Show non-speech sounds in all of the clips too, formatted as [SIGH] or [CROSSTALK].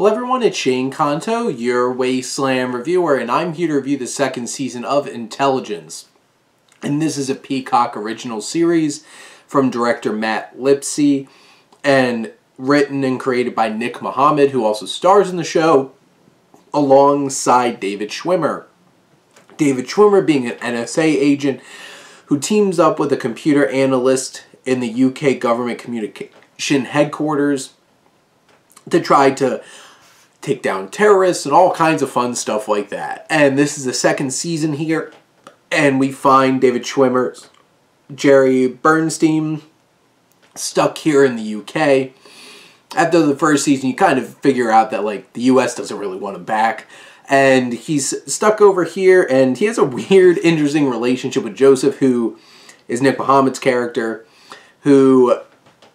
Hello everyone, it's Shane Kanto, your Wasteland reviewer, and I'm here to review the second season of Intelligence. And this is a Peacock original series from director Matt Lipsey, and written and created by Nick Mohammed, who also stars in the show, alongside David Schwimmer. David Schwimmer being an NSA agent who teams up with a computer analyst in the UK government communication headquarters to try to take down terrorists and all kinds of fun stuff like that. And this is the second season here, and we find David Schwimmer's Jerry Bernstein stuck here in the UK. After the first season, you kind of figure out that like the US doesn't really want him back. And he's stuck over here, and he has a [LAUGHS] weird, interesting relationship with Joseph, who is Nick Mohammed's character, who,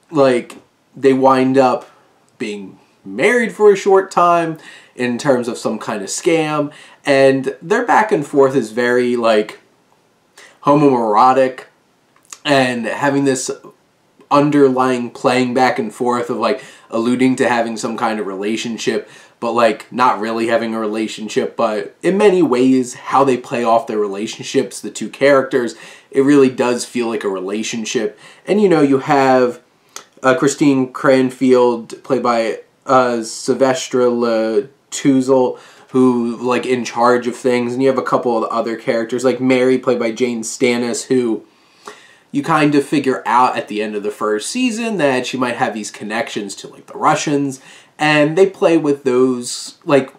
like, they wind up being married for a short time in terms of some kind of scam and their back and forth is very like homoerotic and having this underlying playing back and forth of like alluding to having some kind of relationship but like not really having a relationship but in many ways how they play off their relationships the two characters it really does feel like a relationship. And you know you have uh, Christine Cranfield played by uh, Sylvestra Touzel, who like in charge of things, and you have a couple of other characters like Mary, played by Jane Stanness, who you kind of figure out at the end of the first season that she might have these connections to like the Russians, and they play with those. Like,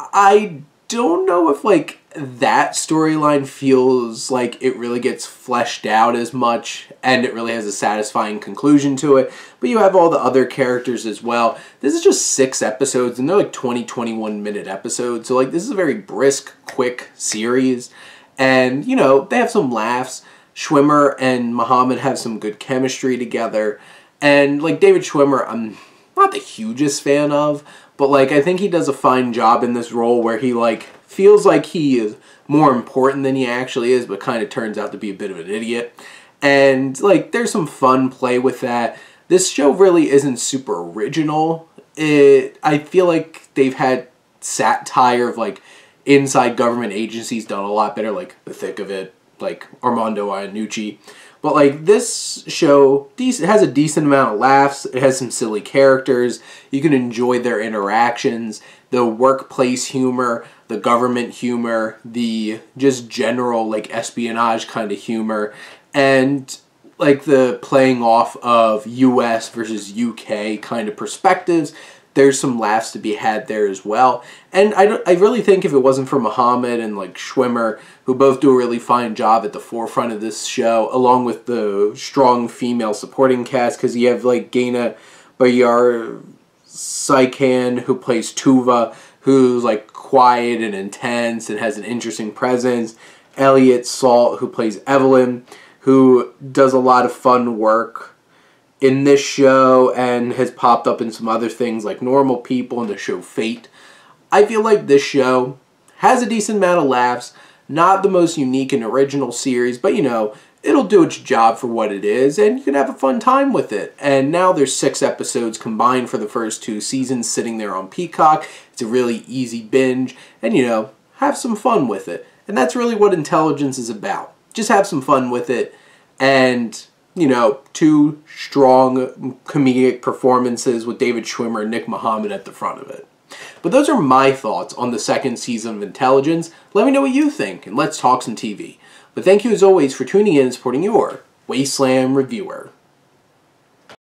I don't know if like that storyline feels like it really gets fleshed out as much and it really has a satisfying conclusion to it. But you have all the other characters as well. This is just six episodes and they're like 20, 21 minute episodes. So like this is a very brisk, quick series. And you know, they have some laughs. Schwimmer and Mohammed have some good chemistry together. And like David Schwimmer, I'm not the hugest fan of, but like I think he does a fine job in this role where he like feels like he is more important than he actually is, but kind of turns out to be a bit of an idiot. And like, there's some fun play with that. This show really isn't super original. It, I feel like they've had satire of like inside government agencies done a lot better, like The Thick of It, like Armando Iannucci. But like this show, decent has a decent amount of laughs. It has some silly characters. You can enjoy their interactions, the workplace humor, the government humor, the just general like espionage kind of humor, and like the playing off of U.S. versus U.K. kind of perspectives there's some laughs to be had there as well. And I, I really think if it wasn't for Mohammed and like Schwimmer, who both do a really fine job at the forefront of this show, along with the strong female supporting cast, because you have like Gaina Bayar Saikan, who plays Tuva, who's like quiet and intense and has an interesting presence. Eliot Salt, who plays Evelyn, who does a lot of fun work in this show and has popped up in some other things like Normal People and the show Fate. I feel like this show has a decent amount of laughs, not the most unique and original series, but you know, it'll do its job for what it is and you can have a fun time with it. And now there's six episodes combined for the first two seasons sitting there on Peacock. It's a really easy binge and you know, have some fun with it. And that's really what intelligence is about. Just have some fun with it and you know, two strong comedic performances with David Schwimmer and Nick Mohammed at the front of it. But those are my thoughts on the second season of Intelligence. Let me know what you think, and let's talk some TV. But thank you as always for tuning in and supporting your Wasteland Reviewer.